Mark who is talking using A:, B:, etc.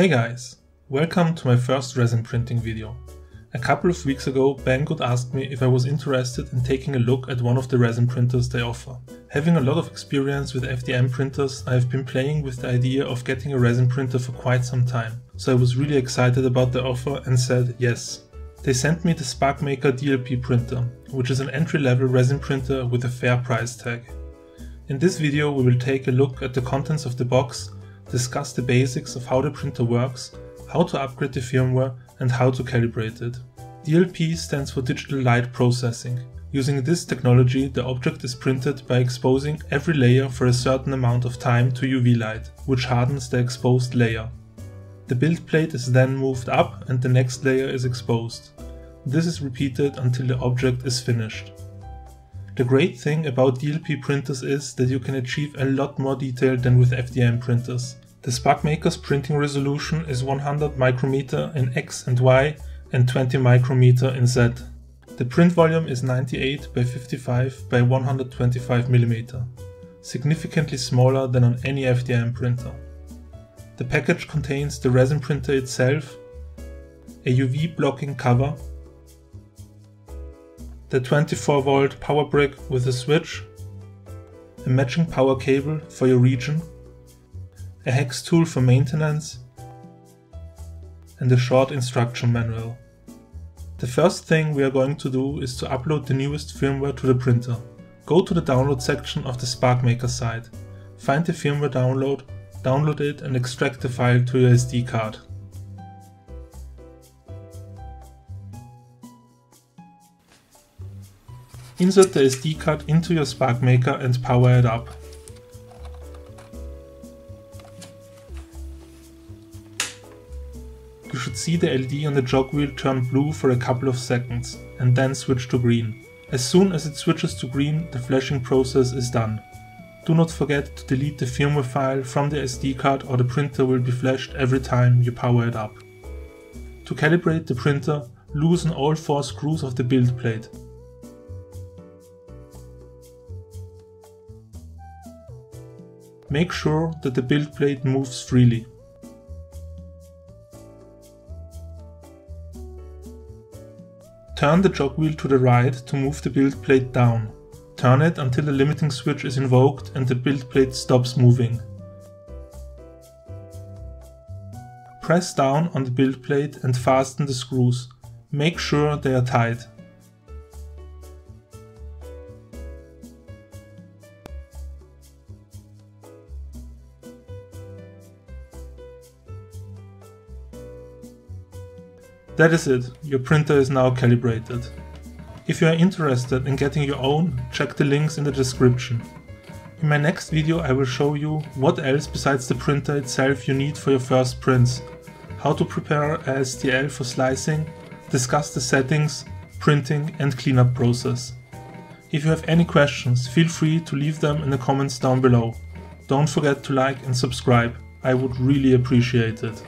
A: Hey guys, welcome to my first resin printing video. A couple of weeks ago Banggood asked me if I was interested in taking a look at one of the resin printers they offer. Having a lot of experience with FDM printers, I have been playing with the idea of getting a resin printer for quite some time, so I was really excited about the offer and said yes. They sent me the SparkMaker DLP printer, which is an entry-level resin printer with a fair price tag. In this video we will take a look at the contents of the box, discuss the basics of how the printer works, how to upgrade the firmware and how to calibrate it. DLP stands for Digital Light Processing. Using this technology the object is printed by exposing every layer for a certain amount of time to UV light, which hardens the exposed layer. The build plate is then moved up and the next layer is exposed. This is repeated until the object is finished. The great thing about DLP printers is that you can achieve a lot more detail than with FDM printers. The SparkMaker's printing resolution is 100 micrometer in X and Y and 20 micrometer in Z. The print volume is 98 by 55 by 125 mm, significantly smaller than on any FDM printer. The package contains the resin printer itself, a UV blocking cover, the 24 volt power brick with a switch, a matching power cable for your region, a hex tool for maintenance, and a short instruction manual. The first thing we are going to do is to upload the newest firmware to the printer. Go to the download section of the SparkMaker site, find the firmware download download it and extract the file to your SD card. Insert the SD card into your Spark Maker and power it up. You should see the LED on the jog wheel turn blue for a couple of seconds and then switch to green. As soon as it switches to green, the flashing process is done. Do not forget to delete the firmware file from the SD card or the printer will be flashed every time you power it up. To calibrate the printer, loosen all four screws of the build plate. Make sure that the build plate moves freely. Turn the jog wheel to the right to move the build plate down. Turn it until the limiting switch is invoked and the build plate stops moving. Press down on the build plate and fasten the screws. Make sure they are tight. That is it, your printer is now calibrated. If you are interested in getting your own, check the links in the description. In my next video I will show you what else besides the printer itself you need for your first prints, how to prepare a STL for slicing, discuss the settings, printing and cleanup process. If you have any questions, feel free to leave them in the comments down below. Don't forget to like and subscribe, I would really appreciate it.